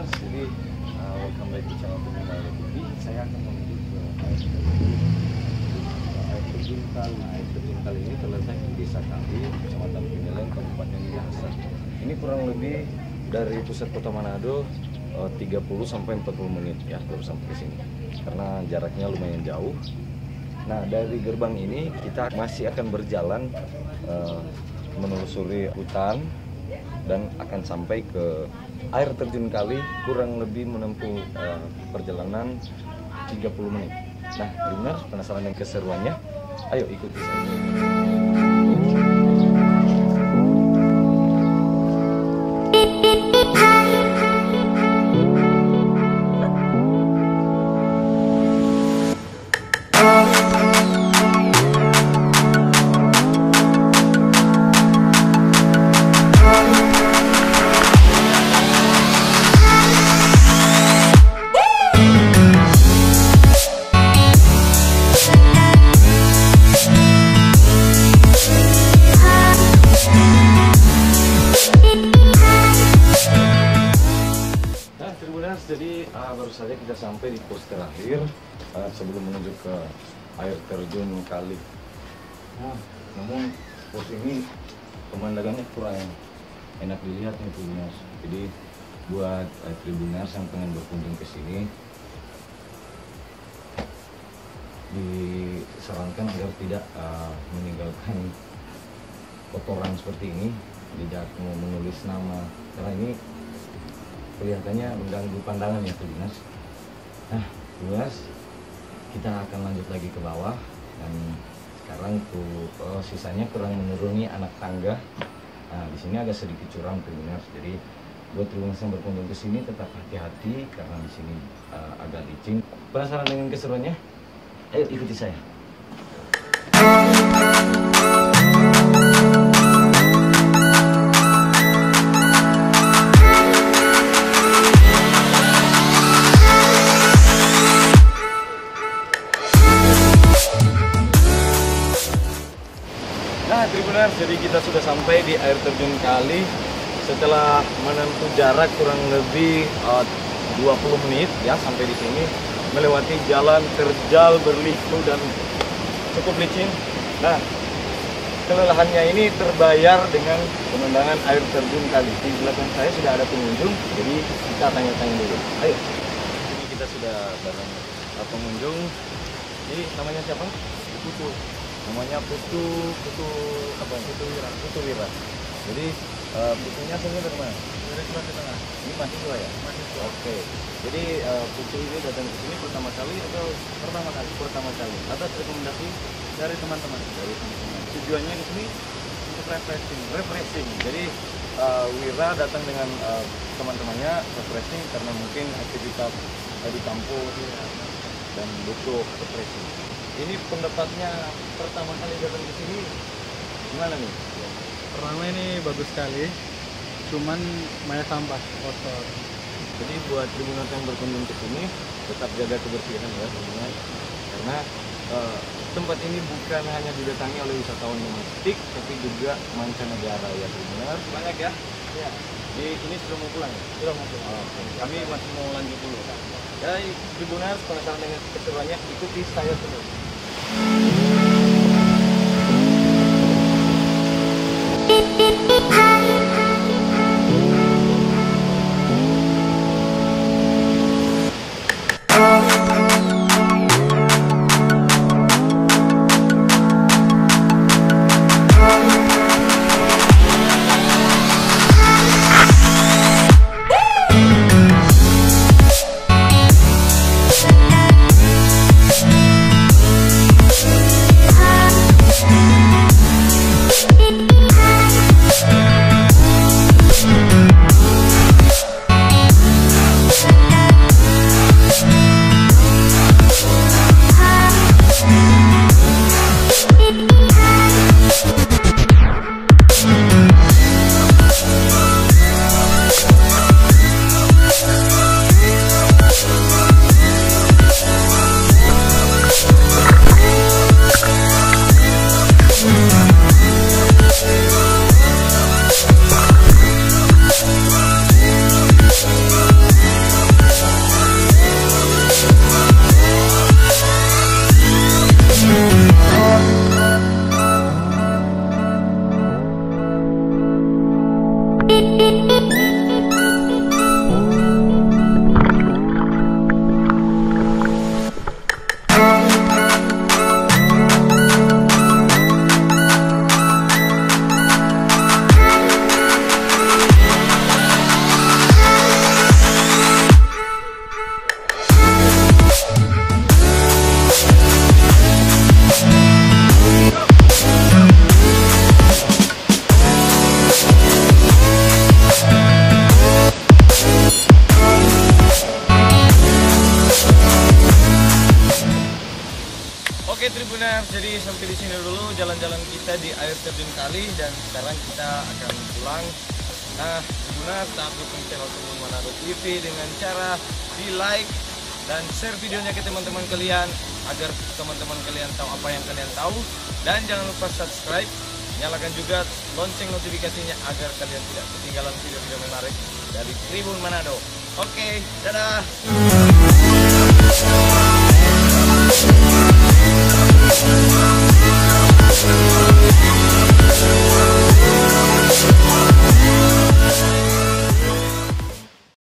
Tribuners, jadi uh, welcome back to channel Tribunal TV. Saya akan menuju ke air terjun. Air terjun kali, air terjun kali ini terletak di desa Kali, Kecamatan Pineleng, Kabupaten Minahasa. Ini kurang lebih dari pusat kota Manado uh, 30 sampai 40 menit ya baru sampai ke sini. Karena jaraknya lumayan jauh. Nah dari gerbang ini kita masih akan berjalan uh, menelusuri hutan dan akan sampai ke air terjun kali kurang lebih menempuh uh, perjalanan 30 menit. Nah, benar penasaran dengan keseruannya? Ayo ikuti saya. Kita sampai di pos terakhir uh, sebelum menuju ke air terjun kali. Nah, namun pos ini pemandangannya kurang enak dilihat nih Tribuners. Jadi buat uh, Tribuners yang pengen berkunjung ke sini disarankan agar tidak uh, meninggalkan kotoran seperti ini tidak mau menulis nama karena ini kelihatannya mengganggu pandangan ya Tulinas. Nah, Tulinas, kita akan lanjut lagi ke bawah dan sekarang tuh oh, sisanya kurang menuruni anak tangga. Nah, di sini agak sedikit curam Tulinas. Jadi buat Tulinas yang berkunjung ke sini tetap hati-hati karena di sini uh, agak licin. Penasaran dengan keseruannya? Ayo ikuti saya. Tribuners, jadi kita sudah sampai di air terjun Kali setelah menempuh jarak kurang lebih uh, 20 menit ya sampai di sini melewati jalan terjal berliku dan cukup licin. Nah, kelelahannya ini terbayar dengan pemandangan air terjun Kali. Di belakang saya sudah ada pengunjung, jadi kita tanya-tanya dulu. Ayo. Ini kita sudah bareng uh, pengunjung. Ini namanya siapa? Putu namanya Putu Putu apa Putu Wira Putu Wira. Jadi uh, Putunya asalnya dari mana dari Sulawesi Tengah. Ini mahasiswa ya? Mahasiswa. Oke. Jadi uh, Putu ini datang ke sini pertama kali atau pertama kali? Pertama kali. Atas rekomendasi dari teman-teman. Dari teman-teman. Tujuannya di sini untuk refreshing. Refreshing. Jadi uh, Wira datang dengan uh, teman-temannya refreshing karena mungkin aktivitas uh, di kampus dan butuh refreshing ini pendapatnya pertama kali datang ke sini gimana nih? Pertama ini bagus sekali, cuman banyak sampah kotor. Jadi buat tribunal yang berkunjung ke sini tetap jaga kebersihan ya teman-teman. Karena eh, tempat ini bukan hanya didatangi oleh wisatawan domestik tapi juga mancanegara ya benar. Banyak ya? Ya. Di ini sudah mau pulang ya? Sudah mau pulang. Oh. Kami masih mau lanjut dulu. Ya, tribunal penasaran dengan keseruannya ikuti saya terus. Thank you. Di air terjun kali dan sekarang kita akan pulang. Nah, gimana tetap dukung channel Tribun Manado TV dengan cara di like dan share videonya ke teman-teman kalian agar teman-teman kalian tahu apa yang kalian tahu dan jangan lupa subscribe nyalakan juga lonceng notifikasinya agar kalian tidak ketinggalan video-video menarik dari Tribun Manado. Oke, dadah.